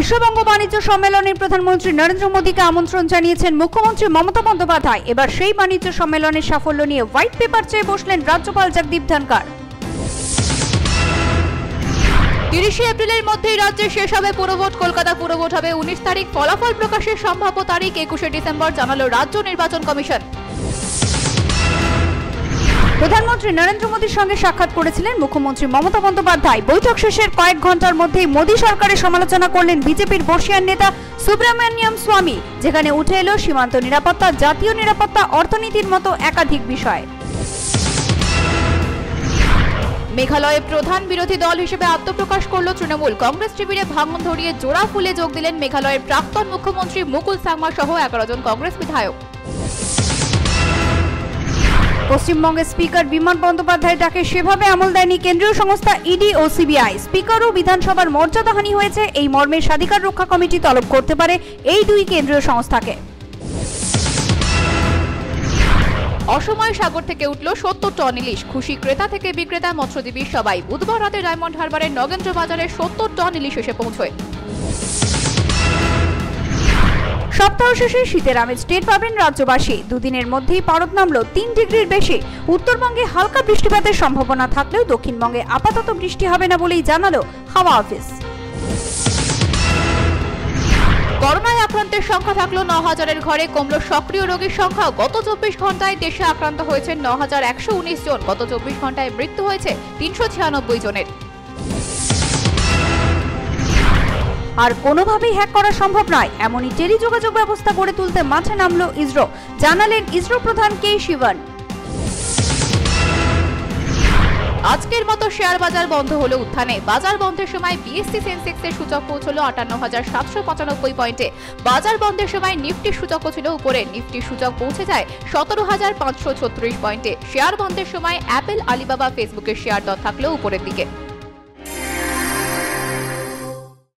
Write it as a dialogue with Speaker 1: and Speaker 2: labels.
Speaker 1: বিশ্ববঙ্গ বাণিজ্য সম্মেলনে প্রধানমন্ত্রী নরেন্দ্র মোদীকে আমন্ত্রণ জানিয়েছেন মুখ্যমন্ত্রী মমতা বন্দ্যোপাধ্যায় এবার সেই বাণিজ্য সম্মেলনের সাফল্য নিয়ে হোয়াইট পেপার চেয়ে বসলেন রাজ্যপাল জগদীপ ধনকার
Speaker 2: তিরিশে এপ্রিলের মধ্যেই রাজ্যে শেষ হবে পুরভোট কলকাতা পুরভোট হবে উনিশ তারিখ ফলাফল প্রকাশের সম্ভাব্য তারিখ একুশে ডিসেম্বর জানালো রাজ্য নির্বাচন কমিশন প্রধানমন্ত্রী নরেন্দ্র মোদীর সঙ্গে সাক্ষাৎ
Speaker 1: করেছিলেন মুখ্যমন্ত্রী মমতা বন্দ্যোপাধ্যায় বৈঠক শেষের কয়েক ঘন্টার মধ্যেই মোদী সরকারের সমালোচনা করলেন বিজেপির বর্ষিয়ান নেতা সুব্রমণ্যম স্বামী যেখানে উঠে এলো সীমান্ত নিরাপত্তা জাতীয়
Speaker 2: নিরাপত্তা অর্থনীতির মতো একাধিক বিষয় মেঘালয়ে প্রধান বিরোধী দল হিসেবে আত্মপ্রকাশ করল তৃণমূল কংগ্রেস শিবিরে ভাঙন ধরিয়ে জোড়া ফুলে যোগ দিলেন মেঘালয়ের প্রাক্তন মুখ্যমন্ত্রী মুকুল সাংমা সহ এগারো জন কংগ্রেস বিধায়ক পশ্চিমবঙ্গের স্পিকার বিমান বন্দ্যোপাধ্যায় যাকে সেভাবে
Speaker 1: আমল দেয়নি কেন্দ্রীয় সংস্থা ইডি ও সিবিআই স্পিকার ও বিধানসভার মর্যাদাহানি হয়েছে এই মর্মে স্বাধিকার রক্ষা কমিটি তলব করতে পারে এই দুই কেন্দ্রীয় সংস্থাকে
Speaker 2: অসময় সাগর থেকে উঠল সত্তর টন ইলিশ খুশি ক্রেতা থেকে বিক্রেতা মৎস্যজীবী সবাই বুধবার রাতে ডায়মন্ড হারবারের নগেন্দ্র বাজারে সত্তর টন ইলিশ এসে পৌঁছয়
Speaker 1: সপ্তাহ শেষে শীতের আমেজ টের পাবেন রাজ্যবাসী দুদিনের মধ্যেই পারদ নামল তিন ডিগ্রির বেশি উত্তরবঙ্গে হালকা বৃষ্টিপাতের সম্ভাবনা থাকলেও দক্ষিণবঙ্গে আপাতত বৃষ্টি হবে না বলেই জানালো হাওয়া অফিস
Speaker 2: করোনায় আক্রান্তের সংখ্যা থাকলো ন হাজারের ঘরে কমল সক্রিয় রোগীর সংখ্যা গত চব্বিশ ঘন্টায় দেশে আক্রান্ত হয়েছে ন হাজার একশো উনিশ জন গত চব্বিশ ঘন্টায় মৃত্যু হয়েছে তিনশো ছিয়ানব্বই জনের আর
Speaker 1: কোনোভাবেই হ্যাক করা সম্ভব নয় এমনই টেলিযোগাযোগ ব্যবস্থা গড়ে তুলতে মাঠে নামলো ইসরো
Speaker 2: জানালেন ইসরো প্রধান কে শিবন আজকের মতো শেয়ার বাজার বন্ধ হলো উত্থানে বাজার বন্ধের সময় বিএসসি এর সূচক পৌঁছলো আটান্ন হাজার সাতশো পঁচানব্বই পয়েন্টে বাজার বন্ধের সময় নিফটি সূচকও ছিল উপরে নিফটি সূচক পৌঁছে যায় সতেরো হাজার পাঁচশো ছত্রিশ পয়েন্টে শেয়ার বন্ধের সময় অ্যাপেল আলিবাবা ফেসবুকের শেয়ার দর থাকলেও উপরের দিকে